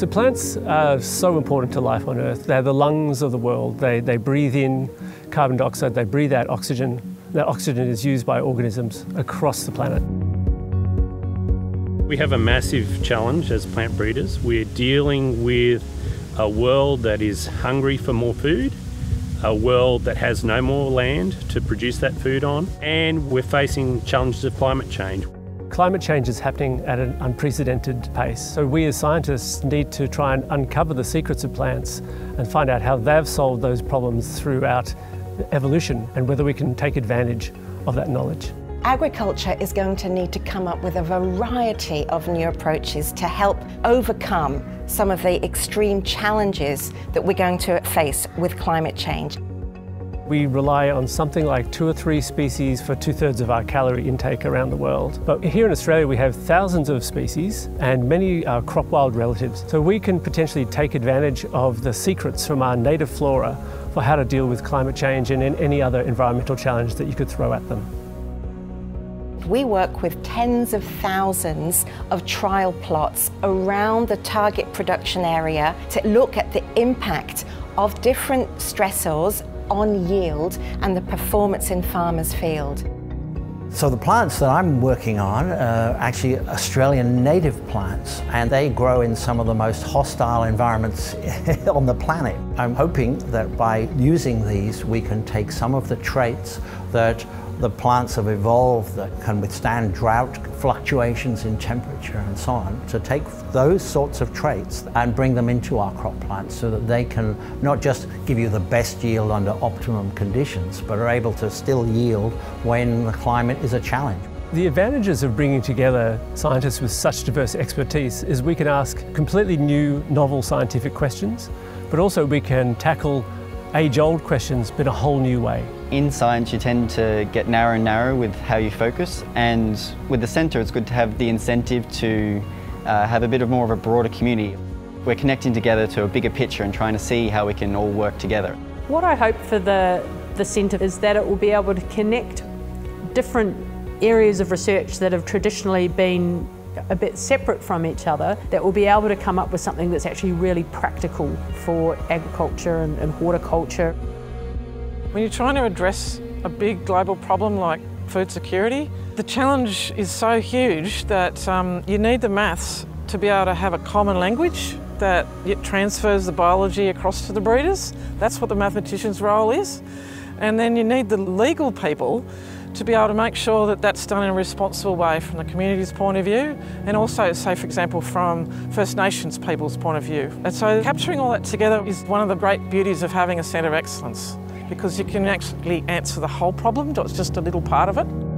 So plants are so important to life on Earth. They're the lungs of the world. They, they breathe in carbon dioxide, they breathe out oxygen. That oxygen is used by organisms across the planet. We have a massive challenge as plant breeders. We're dealing with a world that is hungry for more food, a world that has no more land to produce that food on, and we're facing challenges of climate change. Climate change is happening at an unprecedented pace, so we as scientists need to try and uncover the secrets of plants and find out how they've solved those problems throughout evolution and whether we can take advantage of that knowledge. Agriculture is going to need to come up with a variety of new approaches to help overcome some of the extreme challenges that we're going to face with climate change. We rely on something like two or three species for two thirds of our calorie intake around the world. But here in Australia, we have thousands of species and many are crop wild relatives. So we can potentially take advantage of the secrets from our native flora for how to deal with climate change and any other environmental challenge that you could throw at them. We work with tens of thousands of trial plots around the target production area to look at the impact of different stressors on yield and the performance in farmers' field. So the plants that I'm working on are actually Australian native plants and they grow in some of the most hostile environments on the planet. I'm hoping that by using these we can take some of the traits that the plants have evolved that can withstand drought, fluctuations in temperature and so on, to take those sorts of traits and bring them into our crop plants so that they can not just give you the best yield under optimum conditions, but are able to still yield when the climate is a challenge. The advantages of bringing together scientists with such diverse expertise is we can ask completely new, novel scientific questions, but also we can tackle age-old questions but a whole new way. In science you tend to get narrow and narrow with how you focus and with the centre it's good to have the incentive to uh, have a bit of more of a broader community. We're connecting together to a bigger picture and trying to see how we can all work together. What I hope for the, the centre is that it will be able to connect different areas of research that have traditionally been a bit separate from each other that will be able to come up with something that's actually really practical for agriculture and, and horticulture. When you're trying to address a big global problem like food security, the challenge is so huge that um, you need the maths to be able to have a common language that transfers the biology across to the breeders. That's what the mathematician's role is. And then you need the legal people to be able to make sure that that's done in a responsible way from the community's point of view and also, say, for example, from First Nations people's point of view. And so capturing all that together is one of the great beauties of having a centre of excellence because you can actually answer the whole problem, not just a little part of it.